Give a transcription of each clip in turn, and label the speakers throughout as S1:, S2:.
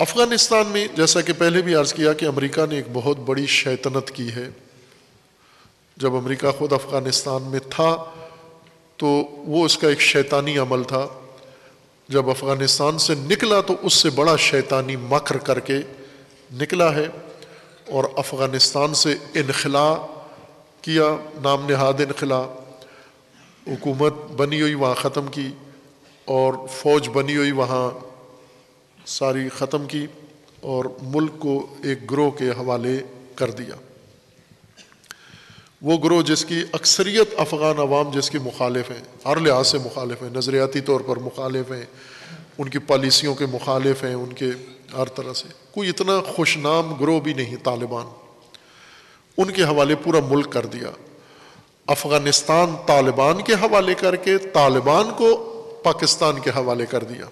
S1: अफ़गानिस्तान में जैसा कि पहले भी अर्ज़ किया कि अमेरिका ने एक बहुत बड़ी शैतनत की है। जब अमेरिका ख़ुद अफ़गानिस्तान में था तो वो उसका एक शैतानी अमल था। जब अफ़गानिस्तान से निकला तो उससे बड़ा शैतानी मकर करके निकला है और अफ़गानिस्तान से इनखला किया, नाम नहाद इनखला। हुकूमत बनी हुई, वहाँ ख़त्म की और फ़ौज बनी हुई, वहाँ सारी ख़त्म की और मुल्क को एक ग्रोह के हवाले कर दिया। वो ग्रोह जिसकी अक्सरियत अफ़गान अवाम जिसकी मुखालिफ हैं, हर लिहाज से मुखालिफ हैं, नज़रियाती तौर पर मुखालिफ हैं, उनकी पॉलिसियों के मुखालिफ हैं, उनके हर तरह से। कोई इतना खुशनाम ग्रोह भी नहीं, तालिबान। उनके हवाले पूरा मुल्क कर दिया। अफ़गानिस्तान तालिबान के हवाले करके तालिबान को पाकिस्तान के हवाले कर दिया।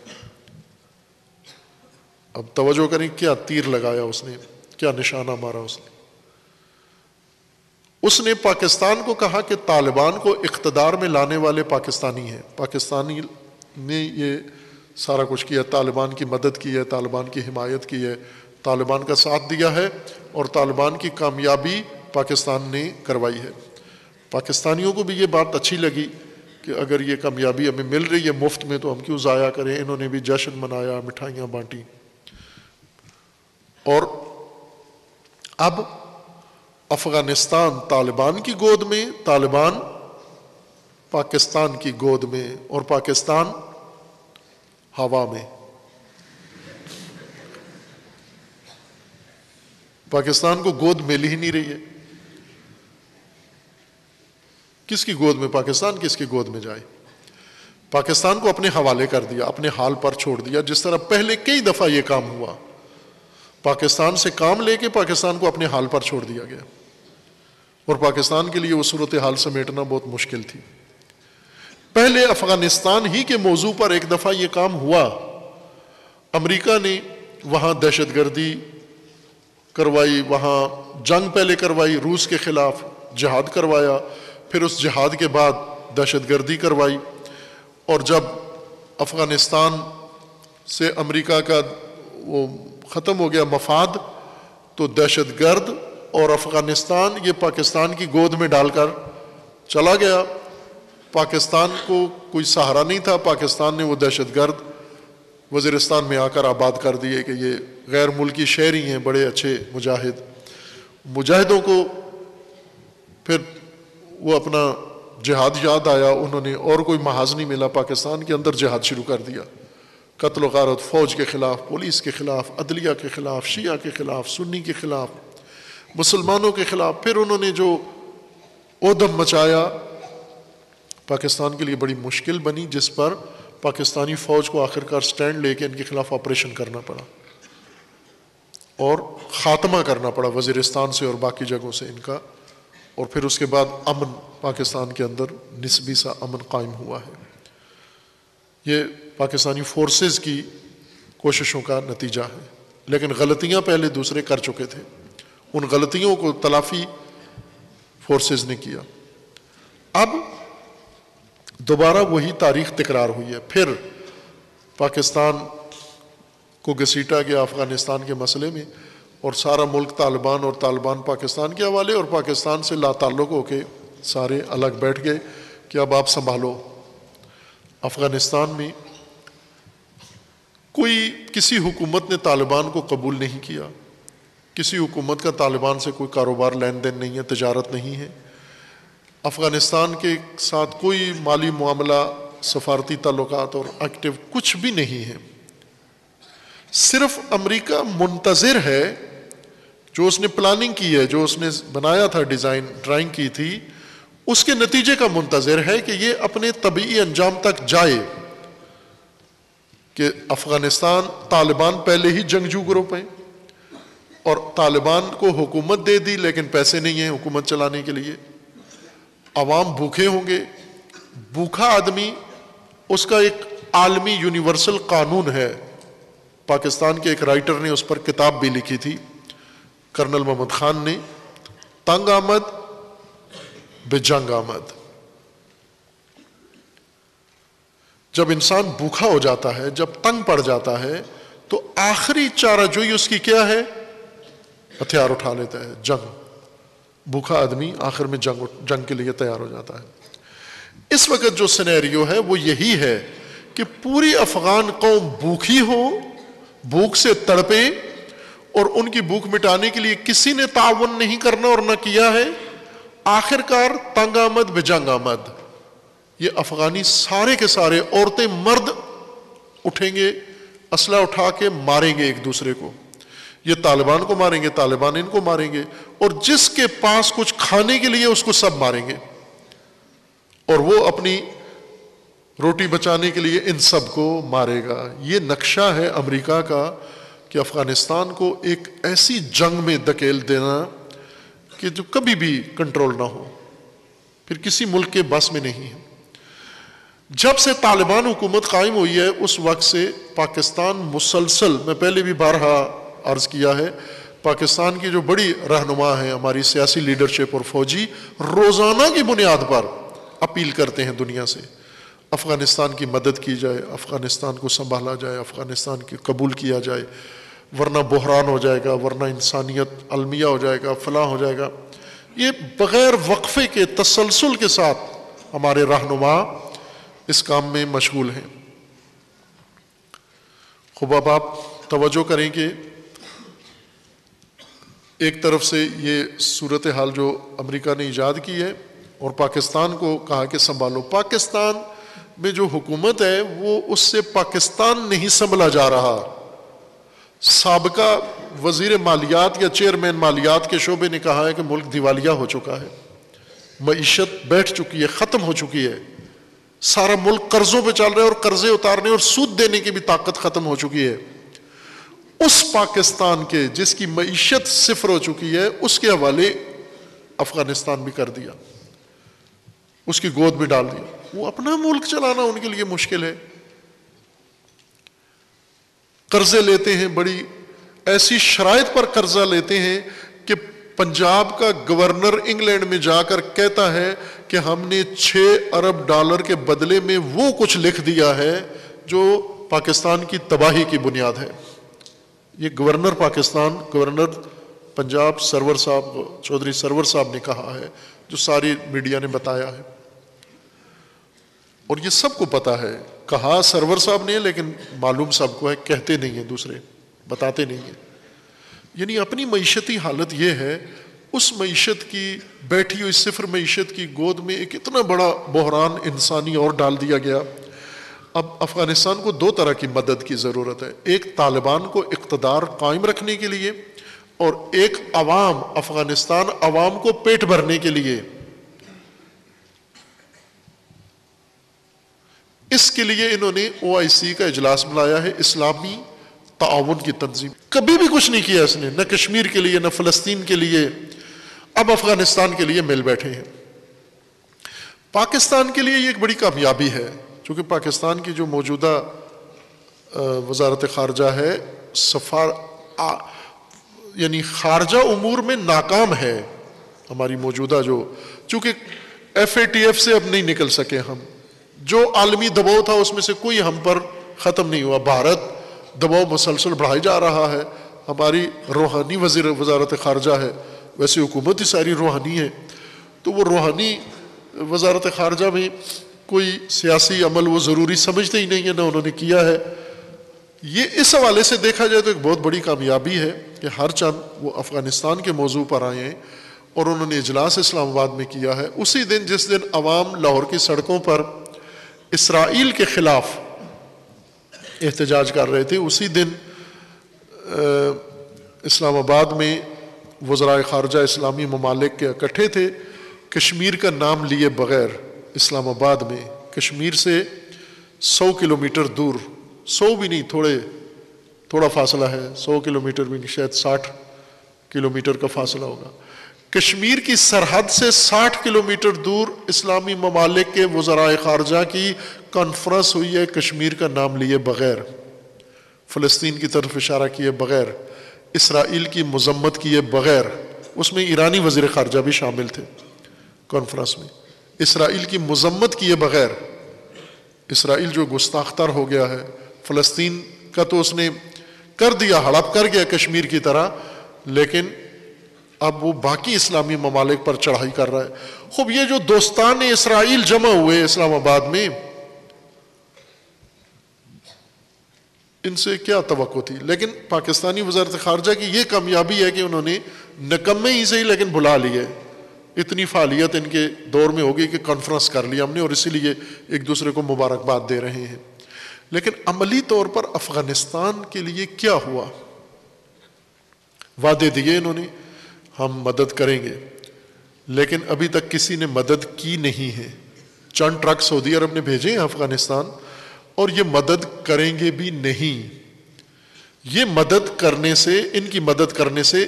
S1: अब तवज्जो करें, क्या तीर लगाया उसने, क्या निशाना मारा उसने। उसने पाकिस्तान को कहा कि तालिबान को इकतदार में लाने वाले पाकिस्तानी हैं। पाकिस्तानी ने ये सारा कुछ किया, तालिबान की मदद की है, तालिबान की हिमायत की है, तालिबान का साथ दिया है और तालिबान की कामयाबी पाकिस्तान ने करवाई है। पाकिस्तानियों को भी ये बात अच्छी लगी कि अगर ये कामयाबी हमें मिल रही है मुफ़्त में तो हम क्यों ज़ाया करें? इन्होंने भी जश्न मनाया, मिठाइयाँ बांटी। और अब अफ़गानिस्तान तालिबान की गोद में, तालिबान पाकिस्तान की गोद में और पाकिस्तान हवा में। पाकिस्तान को गोद मिल ही नहीं रही है। किसकी गोद में? पाकिस्तान किसकी गोद में जाए? पाकिस्तान को अपने हवाले कर दिया, अपने हाल पर छोड़ दिया। जिस तरह पहले कई दफ़ा यह काम हुआ पाकिस्तान से काम लेके पाकिस्तान को अपने हाल पर छोड़ दिया गया। और पाकिस्तान के लिए वो सूरत हाल समेटना बहुत मुश्किल थी। पहले अफ़गानिस्तान ही के मौजू पर एक दफ़ा ये काम हुआ। अमेरिका ने वहाँ दहशत गर्दी करवाई, वहाँ जंग पहले करवाई, रूस के ख़िलाफ़ जहाद करवाया, फिर उस जहाद के बाद दहशत गर्दी करवाई। और जब अफ़गानिस्तान से अमेरिका का वो ख़त्म हो गया मफाद तो दहशत गर्द और अफ़गानिस्तान, ये पाकिस्तान की गोद में डालकर चला गया। पाकिस्तान को कोई सहारा नहीं था। पाकिस्तान ने वो दहशत गर्द वज़ीरस्तान में आकर आबाद कर दिए कि ये गैर मुल्की शहरी हैं, बड़े अच्छे मुजाहिद। मुजाहिदों को फिर वो अपना जिहाद याद आया। उन्होंने और कोई महाज नहीं मिला। पाकिस्तान के अंदर जिहाद शुरू कर दिया। कत्ल गारत फ़ौज के ख़िलाफ़, पुलिस के ख़िलाफ़, अदलिया के ख़िलाफ़, शिया के ख़िलाफ़, सुन्नी के ख़िलाफ़, मुसलमानों के ख़िलाफ़, फिर उन्होंने जो ओदम मचाया, पाकिस्तान के लिए बड़ी मुश्किल बनी, जिस पर पाकिस्तानी फ़ौज को आखिरकार स्टैंड लेके इनके ख़िलाफ़ ऑपरेशन करना पड़ा। और ख़ात्मा करना पड़ा वज़ीरस्तान से और बाकी जगहों से इनका। और फिर उसके बाद अमन पाकिस्तान के अंदर, नस्बी सा अमन कायम हुआ है। ये पाकिस्तानी फोर्सेस की कोशिशों का नतीजा है। लेकिन गलतियाँ पहले दूसरे कर चुके थे। उन गलतियों को तलाफी फोर्सेस ने किया। अब दोबारा वही तारीख तकरार हुई है। फिर पाकिस्तान को घसीटा गया अफ़गानिस्तान के मसले में और सारा मुल्क तालिबान और तालिबान पाकिस्तान के हवाले और पाकिस्तान से लाताल्लुक होके सारे अलग बैठ गए कि अब आप संभालो। अफ़गानिस्तान में कोई किसी हुकूमत ने तालिबान को कबूल नहीं किया। किसी हुकूमत का तालिबान से कोई कारोबार लेन देन नहीं है, तजारत नहीं है। अफ़गानिस्तान के साथ कोई माली मामला, सफारती ताल्लुक और एक्टिव कुछ भी नहीं है। सिर्फ़ अमेरिका मुंतज़र है, जो उसने प्लानिंग की है, जो उसने बनाया था, डिज़ाइन, ड्राइंग की थी उसके नतीजे का मुंतज़र है कि ये अपने तबी अंजाम तक जाए कि अफ़गानिस्तान तालिबान पहले ही जंगजू ग्रुप है और तालिबान को हुकूमत दे दी, लेकिन पैसे नहीं है हुकूमत चलाने के लिए। अवाम भूखे होंगे। भूखा आदमी, उसका एक आलमी यूनिवर्सल कानून है। पाकिस्तान के एक राइटर ने उस पर किताब भी लिखी थी, कर्नल मोहम्मद खान ने। तंग आमद बेजंग आमद जब इंसान भूखा हो जाता है, जब तंग पड़ जाता है तो आखिरी चाराजोई उसकी क्या है? हथियार उठा लेता है, जंग। भूखा आदमी आखिर में जंग जंग के लिए तैयार हो जाता है। इस वक्त जो सिनेरियो है, वो यही है कि पूरी अफगान कौम भूखी हो, भूख से तड़पे, और उनकी भूख मिटाने के लिए किसी ने तावन नहीं करना और न किया है। आखिरकार तंग आमद, बेजंग आमद। ये अफगानी सारे के सारे औरतें मर्द उठेंगे, असला उठा के मारेंगे एक दूसरे को। ये तालिबान को मारेंगे, तालिबान इनको मारेंगे, और जिसके पास कुछ खाने के लिए उसको सब मारेंगे। और वो अपनी रोटी बचाने के लिए इन सबको मारेगा। ये नक्शा है अमेरिका का कि अफ़गानिस्तान को एक ऐसी जंग में धकेल देना कि जो कभी भी कंट्रोल ना हो, फिर किसी मुल्क के बस में नहीं है। जब से तालिबान हुकूमत कायम हुई है, उस वक्त से पाकिस्तान मुसलसल, मैं पहले भी बारहा अर्ज़ किया है, पाकिस्तान की जो बड़ी रहनुमा है, हमारी सियासी लीडरशिप और फौजी, रोज़ाना की बुनियाद पर अपील करते हैं दुनिया से, अफ़गानिस्तान की मदद की जाए, अफ़गानिस्तान को संभाला जाए, अफ़गानिस्तान की कबूल किया जाए। वरना बहरान हो जाएगा, वरना इंसानियत अलमिया हो जाएगा, फलाह हो जाएगा। ये बग़ैर वक्फे के, तसलसल के साथ हमारे रहनुमा इस काम में मशगूल हैं। खूब अब आप तवज्जो करेंगे एक तरफ़ से ये सूरत हाल जो अमेरिका ने ईजाद की है और पाकिस्तान को कहा कि संभालो। पाकिस्तान में जो हुकूमत है, वो उससे पाकिस्तान नहीं संभला जा रहा। सबका वज़ीर मालियात या चेयरमैन मालियात के शोबे ने कहा है कि मुल्क दिवालिया हो चुका है। मीशत बैठ चुकी है, ख़त्म हो चुकी है। सारा मुल्क कर्जों पे चल रहा है और कर्जे उतारने और सूद देने की भी ताकत ख़त्म हो चुकी है। उस पाकिस्तान के जिसकी मीशत सिफर हो चुकी है, उसके हवाले अफ़गानिस्तान भी कर दिया। उसकी गोद में डाल दिया। वो अपना मुल्क चलाना उनके लिए मुश्किल है। कर्जे लेते हैं, बड़ी ऐसी शराइत पर कर्जा लेते हैं कि पंजाब का गवर्नर इंग्लैंड में जाकर कहता है कि हमने छह अरब डॉलर के बदले में वो कुछ लिख दिया है जो पाकिस्तान की तबाही की बुनियाद है। ये गवर्नर पाकिस्तान, गवर्नर पंजाब सरवर साहब, चौधरी सरवर साहब ने कहा है, जो सारी मीडिया ने बताया है। और ये सबको पता है कहा सरवर साहब ने, लेकिन मालूम सबको है, कहते नहीं है दूसरे, बताते नहीं है। यानी अपनी मीशती हालत ये है, उस मीशत की बैठी हुई सिफर मीशत की गोद में एक इतना बड़ा बहरान इंसानी और डाल दिया गया। अब अफ़गानिस्तान को दो तरह की मदद की ज़रूरत है, एक तालिबान को इकतदार कायम रखने के लिए और एक अवाम अफ़गानिस्तान अवाम को पेट भरने के लिए। इसके लिए इन्होंने ओ आई सी का इजलास बुलाया है, इस्लामी ताउन की तंजीम। कभी भी कुछ नहीं किया इसने, न कश्मीर के लिए, न फ़लस्तीन के लिए। अब अफ़गानिस्तान के लिए मिल बैठे हैं। पाकिस्तान के लिए ये एक बड़ी कामयाबी है, क्योंकि पाकिस्तान की जो मौजूदा वजारत खारजा है, सफार यानी खारजा उमूर में नाकाम है, हमारी मौजूदा जो चूँकि एफ़ ए टी एफ़ से अब नहीं निकल सके हम। जो आलमी दबाव था, उसमें से कोई हम पर ख़त्म नहीं हुआ। भारत दबाव मुसलसल बढ़ाई जा रहा है। हमारी रूहानी वज़ीर, वजारत खारजा है। वैसे हुकूमत ही सारी रूहानी है। तो वो रूहानी वजारत खारजा में कोई सियासी अमल वो ज़रूरी समझते ही नहीं है, ना उन्होंने किया है। ये इस हवाले से देखा जाए तो एक बहुत बड़ी कामयाबी है कि हर चंद वो अफ़गानिस्तान के मौजू पर आए हैं और उन्होंने इजलास इस्लामाबाद में किया है। उसी दिन, जिस दिन अवाम लाहौर की सड़कों पर इसराइल के ख़िलाफ़ एहतजाज कर रहे थे। उसी दिन इस्लामाबाद में वज़रा ख़ारजा इस्लामी ममालिक के इकट्ठे थे। कश्मीर का नाम लिए बग़ैर इस्लामाबाद में, कश्मीर से सौ किलोमीटर दूर, सौ भी नहीं, थोड़े, थोड़ा फासला है, सौ किलोमीटर भी नहीं, शायद साठ किलोमीटर का फासला होगा। कश्मीर की सरहद से 60 किलोमीटर दूर इस्लामी ममालिक के वज़रा ख़ारजा की कॉन्फ्रेंस हुई है। कश्मीर का नाम लिए बग़ैर। फ़लस्तीन की तरफ़ इशारा किए बग़ैर। इसराइल की मजम्मत किए बग़ैर। उसमें ईरानी वज़ी ख़ारजा भी शामिल थे कॉन्फ्रेंस में। इसराइल की मजम्मत किए बग़ैर। इसराइल जो गुस्ताख्तर हो गया है, फ़लस्तीन का तो उसने कर दिया, हड़प कर गया कश्मीर की तरह। लेकिन अब वो बाकी इस्लामी ममालिक पर चढ़ाई कर रहा है। खूब, ये जो दोस्तान इसराइल जमा हुए इस्लामाबाद में, इनसे क्या तो थी? लेकिन पाकिस्तानी वजारत खारजा की ये कामयाबी है कि उन्होंने नकम्मे ही सही, लेकिन बुला लिए इतनी फालियत इनके दौर में होगी कि कॉन्फ्रेंस कर लिया हमने, और इसीलिए एक दूसरे को मुबारकबाद दे रहे हैं। लेकिन अमली तौर पर अफ़गानिस्तान के लिए क्या हुआ? वादे दिए इन्होंने। हम मदद करेंगे। लेकिन अभी तक किसी ने मदद की नहीं है। चंद ट्रक सऊदी अरब ने भेजे हैं अफ़गानिस्तान, और ये मदद करेंगे भी नहीं। ये मदद करने से, इनकी मदद करने से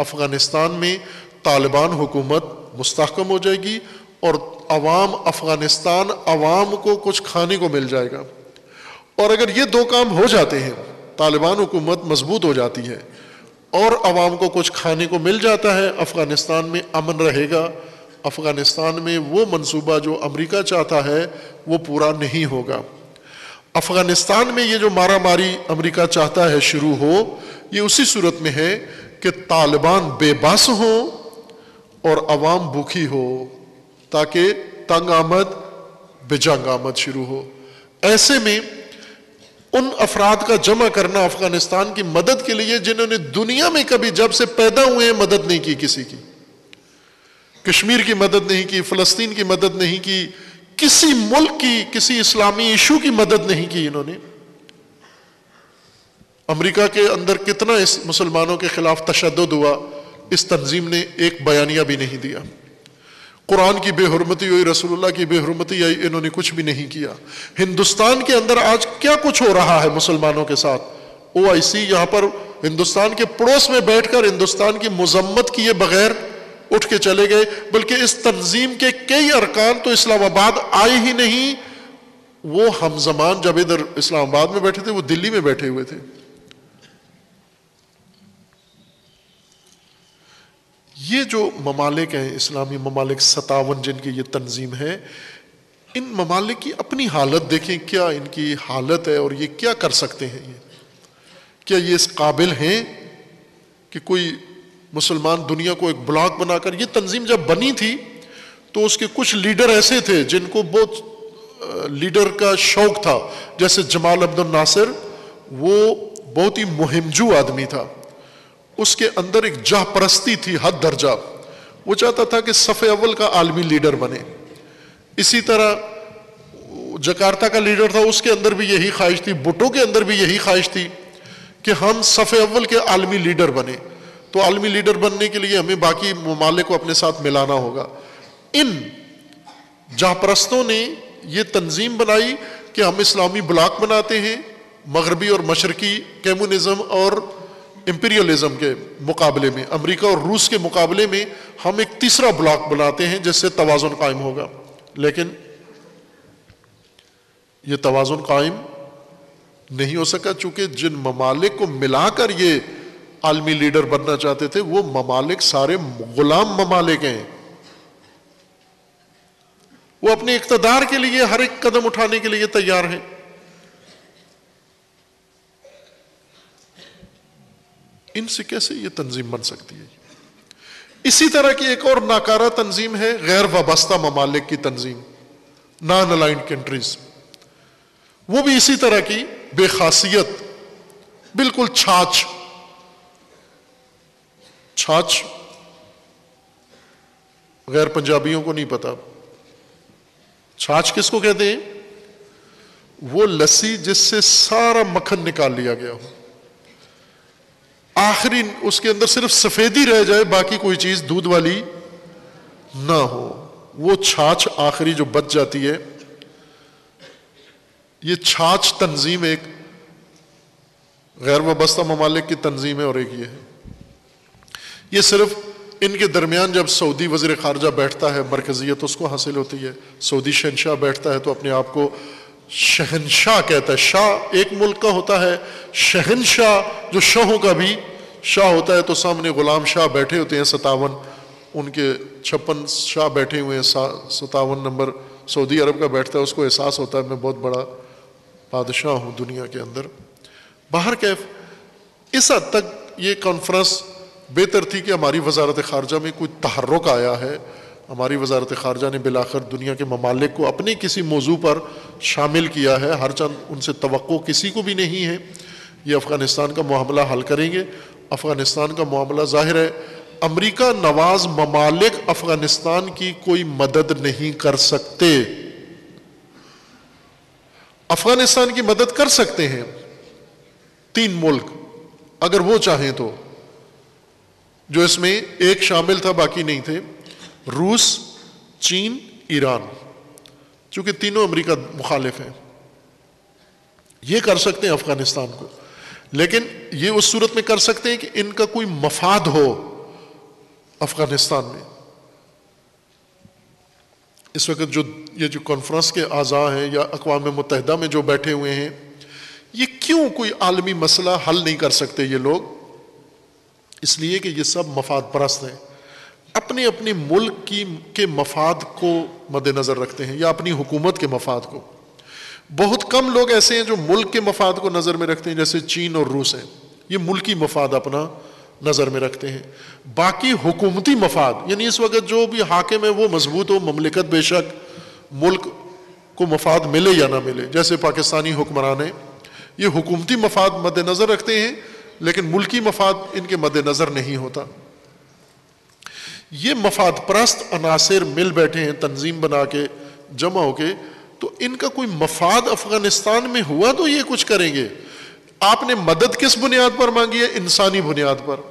S1: अफ़गानिस्तान में तालिबान हुकूमत मुस्तकम हो जाएगी, और अवाम, अफ़गानिस्तान अवाम को कुछ खाने को मिल जाएगा। और अगर ये दो काम हो जाते हैं, तालिबान हुकूमत मज़बूत हो जाती है और अवाम को कुछ खाने को मिल जाता है। अफ़गानिस्तान में अमन रहेगा। अफ़गानिस्तान में वो मंसूबा जो अमेरिका चाहता है, वो पूरा नहीं होगा। अफ़गानिस्तान में ये जो मारा मारी अमरीका चाहता है शुरू हो, ये उसी सूरत में है कि तालिबान बेबस हो और अवाम भूखी हो, ताकि तंग आमद, बेजंग आमद शुरू हो। ऐसे में उन अफराद का जमा करना अफ़गानिस्तान की मदद के लिए जिन्होंने दुनिया में कभी जब से पैदा हुए मदद नहीं की किसी की। कश्मीर की मदद नहीं की, फलस्तीन की मदद नहीं की, किसी मुल्क की, किसी इस्लामी इशू की मदद नहीं की इन्होंने। अमेरिका के अंदर कितना इस मुसलमानों के खिलाफ तशद हुआ, इस तंजीम ने एक बयानिया भी नहीं दिया। कुरान की बेहरमती हुई, रसूलुल्लाह की बेहरमती आई, इन्होंने कुछ भी नहीं किया। हिंदुस्तान के अंदर आज क्या कुछ हो रहा है मुसलमानों के साथ? ओ आई सी यहाँ पर हिंदुस्तान के पड़ोस में बैठकर हिंदुस्तान की मजम्मत किए बगैर उठ के चले गए, बल्कि इस तंजीम के कई अरकान तो इस्लामाबाद आए ही नहीं। वो हम जमान जब इधर इस्लामाबाद में बैठे थे, वो दिल्ली में बैठे हुए थे। ये जो ममालिक हैं, इस्लामी ममालिक सतावन जिनकी ये तंजीम है, इन ममालिक की अपनी हालत देखें, क्या इनकी हालत है और ये क्या कर सकते हैं ये? क्या ये इस काबिल हैं कि कोई मुसलमान दुनिया को एक ब्लॉक बनाकर, ये तंजीम जब बनी थी तो उसके कुछ लीडर ऐसे थे जिनको बहुत लीडर का शौक था। जैसे जमाल अब्दुल नासिर, वो बहुत ही मुहिमजू आदमी था। उसके अंदर एक जाह परस्ती थी, हद दर्जा। वो चाहता था कि सफ़े अव्वल का आलमी लीडर बने। इसी तरह, जकार्ता का लीडर था, उसके अंदर भी यही ख्वाहिश थी बुटो के अंदर भी यही ख्वाहिश थी कि हम सफ़े अव्वल के आलमी लीडर बने। तो आलमी लीडर बनने के लिए हमें बाकी ममालिक को अपने साथ मिलाना होगा। इन जहापरस्तों ने यह तंजीम बनाई कि हम इस्लामी ब्लॉक बनाते हैं, मगरबी और मशरकी, कम्युनिज्म और इंपीरियलिज्म के मुकाबले में, अमेरिका और रूस के मुकाबले में हम एक तीसरा ब्लॉक बनाते हैं जिससे तोज़ुन कायम होगा। लेकिन ये तोज़ुन कायम नहीं हो सका, चूँकि जिन ममालिक को मिलाकर ये आलमी लीडर बनना चाहते थे, वो ममालिक, सारे गुलाम ममालिक हैं। वो अपने इकतदार के लिए, हर एक कदम उठाने के लिए तैयार हैं। इनसे कैसे ये तंजीम बन सकती है इसी तरह की एक और नाकारा तंजीम है, गैर वाबस्ता ममालिक की तंजीम नॉन अलाइंड कंट्रीज़ वो भी इसी तरह की बेखासियत, बिल्कुल छाछ। छाछ गैर पंजाबियों को नहीं पता। छाछ किसको कहते हैं? वो लस्सी जिससे सारा मक्खन निकाल लिया गया हो। आखिरी उसके अंदर सिर्फ़ सफेदी रह जाए, बाकी कोई चीज़ दूध वाली ना हो। वो छाछ आखिरी जो बच जाती है, ये छाछ तंजीम एक गैर वाबस्ता ममालिक की तंजीम है और एक ये है। ये सिर्फ़ इनके दरमियान जब सऊदी वज़ीर खारजा बैठता है, मरकजियत उसको हासिल होती है। सऊदी शहनशाह बैठता है तो अपने आप को शहनशाह कहता है, शाह एक मुल्क का होता है, शहनशाह जो शाहों का भी शाह होता है तो सामने गुलाम शाह बैठे होते हैं सतावन उनके छप्पन शाह बैठे हुए हैं सतावन नंबर सऊदी अरब का बैठता है, उसको एहसास होता है, मैं बहुत बड़ा बादशाह हूँ दुनिया के अंदर। बाहर कैफ, इस हद तक ये कॉन्फ्रेंस बेहतर थी कि हमारी वजारत खारजा में कोई तहरक आया है हमारी वजारत खारजा ने बिलाकर दुनिया के ममालिक को अपने किसी मौजू पर शामिल किया है। हर चंद उनसे तो किसी को भी नहीं है। ये अफ़गानिस्तान का मामला हल करेंगे। अफ़गानिस्तान का मामला ज़ाहिर है, अमेरिका नवाज़ ममालिक अफ़गानिस्तान की कोई मदद नहीं कर सकते। अफ़गानिस्तान की मदद कर सकते हैं। तीन मुल्क, अगर वो चाहें तो जो इसमें एक शामिल था, बाकी नहीं थे। रूस, चीन, ईरान चूँकि तीनों अमेरिका मुखालिफ हैं। ये कर सकते हैं अफ़गानिस्तान को। लेकिन ये उस सूरत में कर सकते हैं कि इनका कोई मफाद हो अफ़गानिस्तान में। इस वक्त जो, ये जो कॉन्फ्रेंस के आज़ा हैं या अकवा मुतहदा में जो बैठे हुए हैं, ये क्यों कोई आलमी मसला हल नहीं कर सकते ये लोग? इसलिए कि ये सब मफाद परस्त हैं। अपने अपने मुल्क की, के मफाद को मद्देनज़र रखते हैं, या अपनी हुकूमत के मफाद को। बहुत कम लोग ऐसे हैं जो मुल्क के मफाद को नज़र में रखते हैं, जैसे चीन और रूस हैं। ये मुल्की मफाद अपना नज़र में रखते हैं। बाकी हुकूमती मफाद, यानी इस वक्त जो भी हाकिम है, वो मज़बूत हो, ममलिकत बेशक मुल्क को मफाद मिले या ना मिले। जैसे पाकिस्तानी हुक्मरान हैं, ये हुकूमती मफाद मद्देनज़र रखते हैं, लेकिन मुल्की मफाद इनके मद्देनज़र नहीं होता। ये मफाद परस्त अनासर मिल बैठे हैं, तंजीम बना के, जमा होके तो इनका कोई मफाद अफ़गानिस्तान में हुआ तो ये कुछ करेंगे? आपने मदद किस बुनियाद पर मांगी है? इंसानी बुनियाद पर।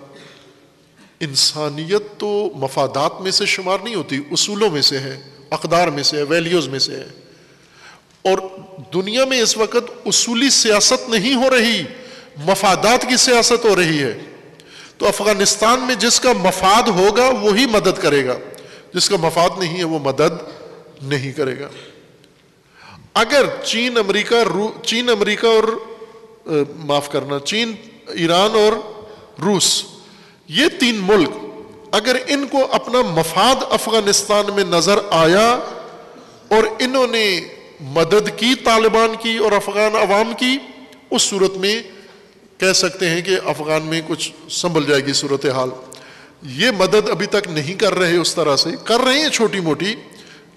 S1: इंसानियत तो मफादात में से शुमार नहीं होती, उसूलों में से है, अकदार में से है, वैल्यूज़ में से है। और दुनिया में इस वक्त उसूली सियासत नहीं हो रही, मफादात की सियासत हो रही है। तो अफ़गानिस्तान में जिसका मफाद होगा वही मदद करेगा। जिसका मफाद नहीं है, वो मदद नहीं करेगा। अगर चीन, अमेरिका चीन, अमेरिका और माफ़ करना, चीन, ईरान और रूस, ये तीन मुल्क अगर इनको अपना मफाद अफ़गानिस्तान में नज़र आया और इन्होंने मदद की, तालिबान की और अफगान अवाम की, उस सूरत में कह सकते हैं कि अफगान में कुछ संभल जाएगी सूरत हाल ये मदद अभी तक नहीं कर रहे उस तरह से। कर रहे हैं छोटी मोटी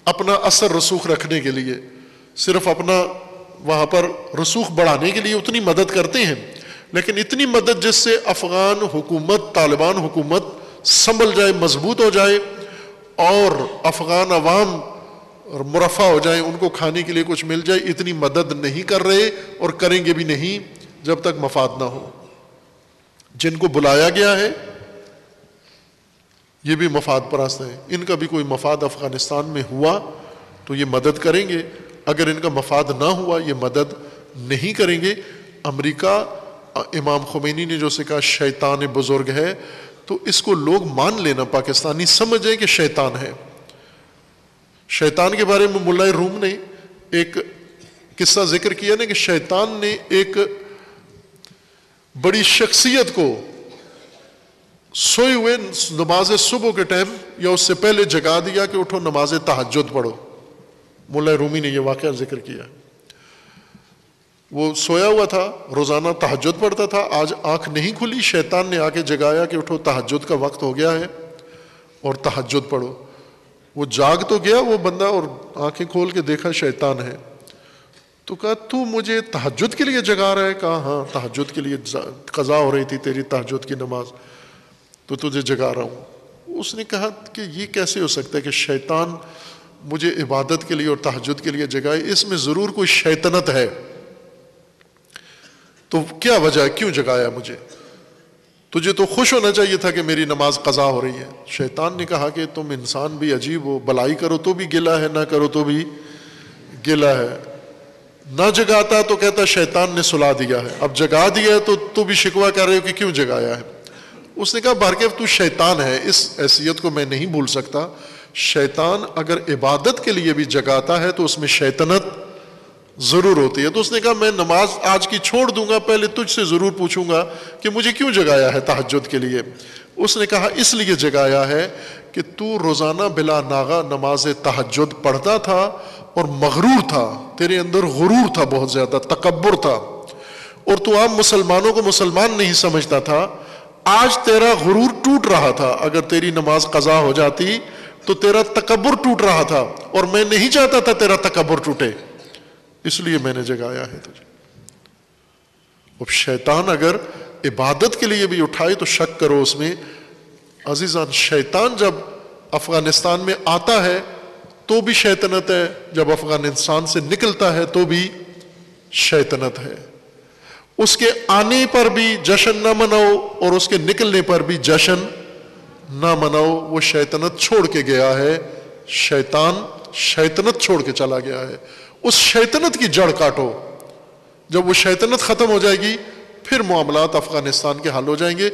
S1: अपना असर रसूख रखने के लिए। सिर्फ़ अपना वहाँ पर रसूख बढ़ाने के लिए उतनी मदद करते हैं। लेकिन इतनी मदद जिससे अफगान हुकूमत, तालिबान हुकूमत संभल जाए, मज़बूत हो जाए और अफगान अवाम मुरफ़ा हो जाए, उनको खाने के लिए कुछ मिल जाए, इतनी मदद नहीं कर रहे और करेंगे भी नहीं। जब तक मफाद ना हो। जिनको बुलाया गया है, ये भी मफाद परस्त हैं। इनका भी कोई मफाद अफ़गानिस्तान में हुआ तो ये मदद करेंगे। अगर इनका मफाद ना हुआ, ये मदद नहीं करेंगे। अमेरिका इमाम खुमैनी ने जो से कहा, शैतान बुज़ुर्ग है तो इसको लोग मान लेना, पाकिस्तानी समझें कि शैतान है। शैतान के बारे में मुल्ला रूम ने एक किस्सा ज़िक्र किया ना कि शैतान ने एक बड़ी शख्सियत को सोए हुए नमाज़ सुबह के टाइम या उससे पहले जगा दिया कि उठो नमाज़ तहजद पढ़ो। मुल्ला रूमी ने यह वाक़ ज़िक्र किया। वो सोया हुआ था, रोज़ाना तहजद पढ़ता था, आज आँख नहीं खुली, शैतान ने आके जगाया कि उठो तहजद का वक्त हो गया है और तहजद पढ़ो। वो जाग तो गया वो बंदा और आँखें खोल के देखा, शैतान है। तो कहा, तू मुझे तहजद के लिए जगा रहा है? कहा हाँ तहजद के लिए कज़ा हो रही थी तेरी तहजद की नमाज़ तो तुझे जगा रहा हूँ। उसने कहा कि ये कैसे हो सकता है कि शैतान मुझे इबादत के लिए और तहजद के लिए जगाए? इसमें ज़रूर कोई शैतनत है। तो क्या वजह क्यों जगाया मुझे? तुझे तो खुश होना चाहिए था कि मेरी नमाज़ कज़ा हो रही है। शैतान ने कहा कि तुम इंसान भी अजीब हो, भलाई करो तो भी गिला है, ना करो तो भी गिला है। ना जगाता तो कहता, शैतान ने सुला दिया है। अब जगा दिया है तो तू भी शिकवा कर रहे हो कि क्यों जगाया है? उसने कहा भार्गव तू शैतान है। इस हैसियत को मैं नहीं भूल सकता। शैतान अगर इबादत के लिए भी जगाता है तो उसमें शैतनत ज़रूर होती है। तो उसने कहा, मैं नमाज़ आज की छोड़ दूँगा, पहले तुझसे ज़रूर पूछूँगा कि मुझे क्यों जगाया है तहजद के लिए? उसने कहा, इसलिए जगाया है कि तू रोज़ाना बिला नागा नमाज़ तहजद पढ़ता था और मगरूर था, तेरे अंदर गुरूर था बहुत ज़्यादा तकबर था। और तू आम मुसलमानों को मुसलमान नहीं समझता था, आज तेरा गुरूर टूट रहा था। अगर तेरी नमाज़ कजा हो जाती तो तेरा तकबर टूट रहा था, और मैं नहीं चाहता था तेरा तकबर टूटे। इसलिए मैंने जगाया है तुझे। अब शैतान अगर इबादत के लिए भी उठाए तो शक करो उसमें। अजीजान, शैतान जब अफ़गानिस्तान में आता है तो भी शैतनत है। जब अफ़गानिस्तान से निकलता है तो भी शैतनत है। उसके आने पर भी जश्न ना मनाओ और उसके निकलने पर भी जश्न ना मनाओ, वो शैतनत छोड़ के गया है। शैतान शैतनत छोड़ के चला गया है। उस शैतनत की जड़ काटो। जब वो शैतनत खत्म हो जाएगी, फिर मामलात अफ़गानिस्तान के हल हो जाएँगे।